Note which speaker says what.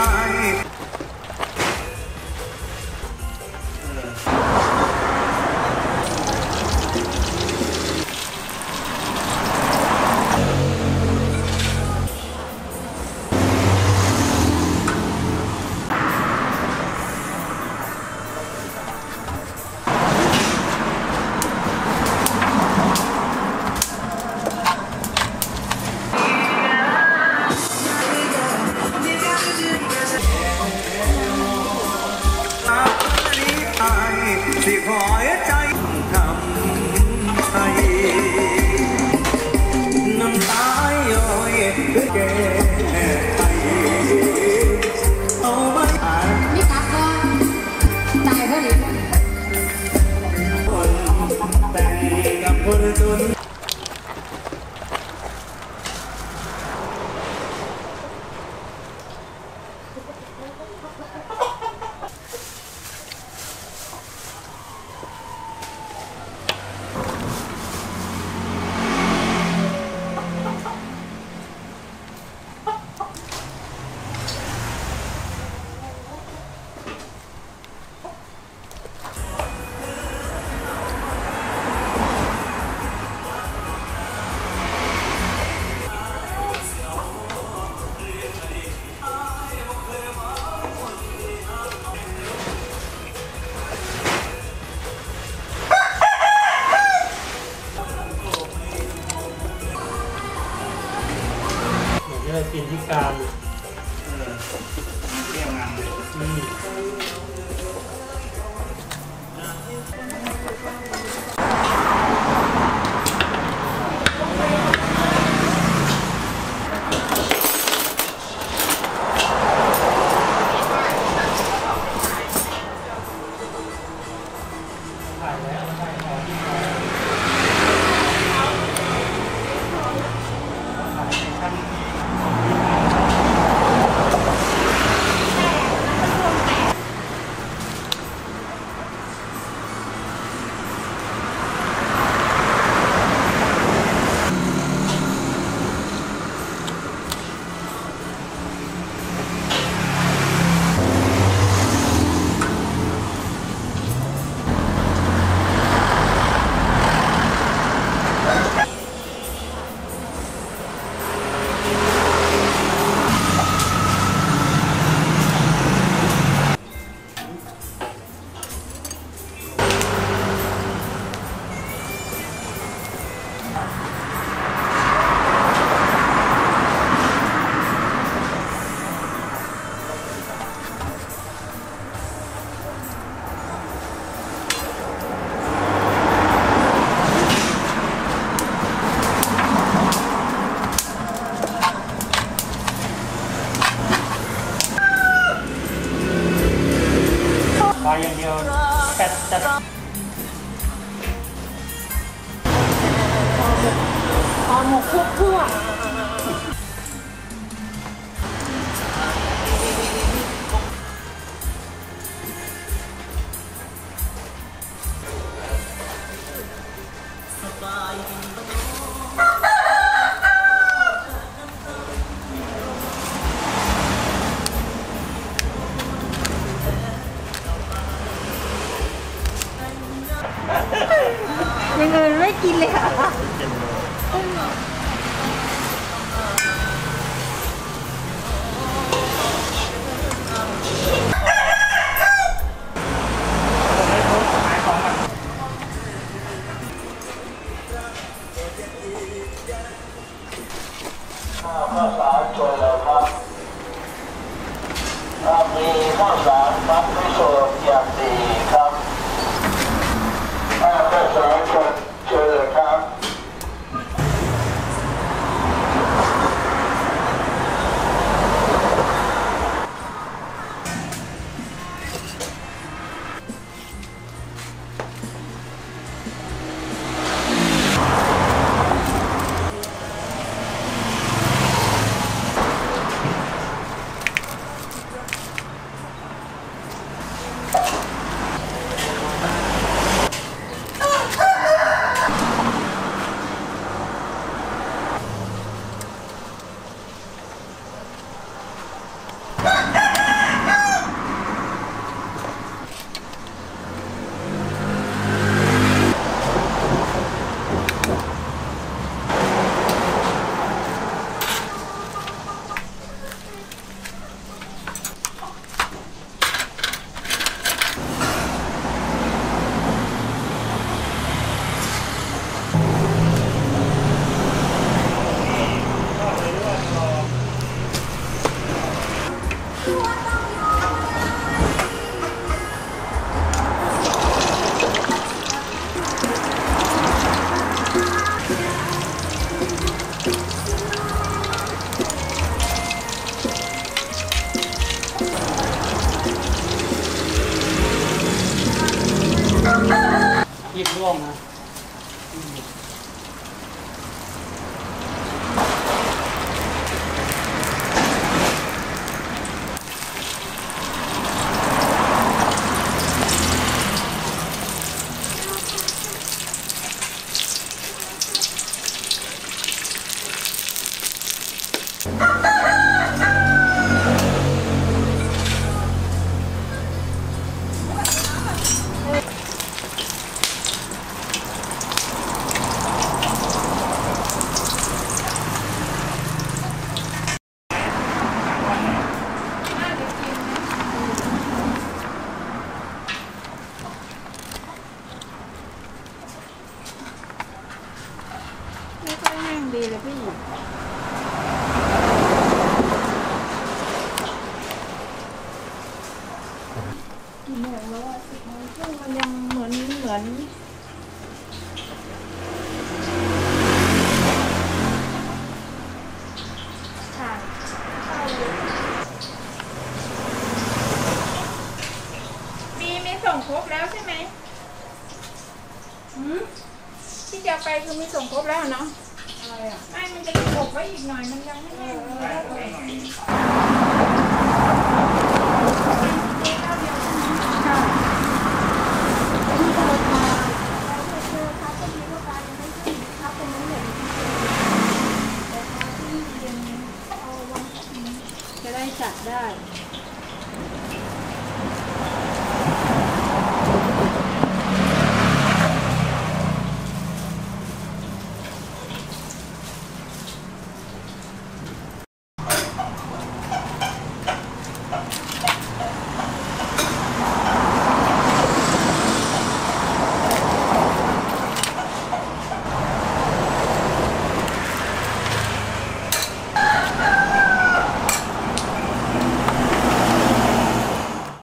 Speaker 1: high. สิขอใจทำให้น้ำตาย้อยแก่เอาไม่าจ
Speaker 2: ไม่ทักก็ตายเพราะหรือ
Speaker 1: คนแต่กับคนจนา
Speaker 3: อย่างเดียวแปดแต่
Speaker 2: หอมหมกคุกทั่ว Thank you. ยี
Speaker 3: บร่วงนะ
Speaker 2: ไม่ค่อยแห้งดีเลยพี่ กี่โมงแล้วอะสิบโมงครึ่งมันยังเหมือนเหมือนค่ะ
Speaker 4: มีมีส่งครบแล้วใช่ไหม
Speaker 2: หืม
Speaker 4: ที่จะไปคือมีส่งครบแล้วเนาะ
Speaker 2: อะไรอะ
Speaker 4: ไม่มันจะกไว้อีกหน่อยมันยังไม่แห้ง
Speaker 2: จะได้จัดได้